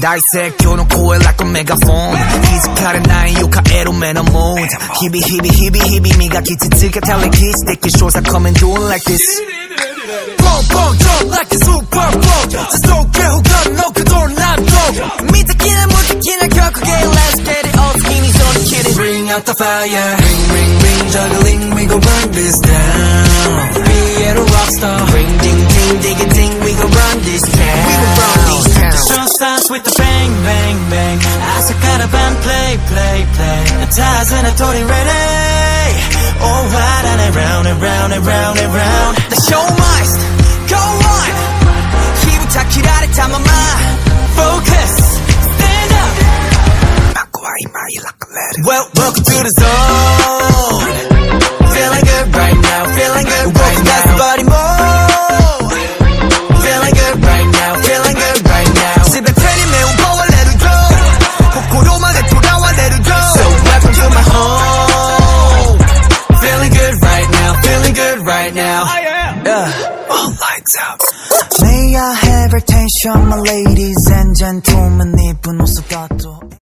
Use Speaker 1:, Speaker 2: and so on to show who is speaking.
Speaker 1: 날 새겨놓고 해 like a megaphone. 기습하는 나의 유카 에로맨 on mood 히비 telekiss shows I come and do it like this. Boom boom drop like a super bowl 지속해 호감 너 그동안 난또 미드기나 무드기나 결국에 Let's get it all skinny so kitty Bring out the fire. Ring ring ring. juggling we gon' burn this down. Be a rockstar Ring ding ding
Speaker 2: play 다zen a tori ready Oh right and around and round and round and round
Speaker 1: The show must go on 힘부터 기다렸다 마마
Speaker 2: Focus stand up
Speaker 1: 막고 와 이마이 like a letter
Speaker 2: Well welcome to the zone
Speaker 1: yeah. All lights out
Speaker 3: May I have attention my ladies and gentlemen 이쁜 옷 같죠